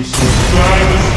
Subscribe.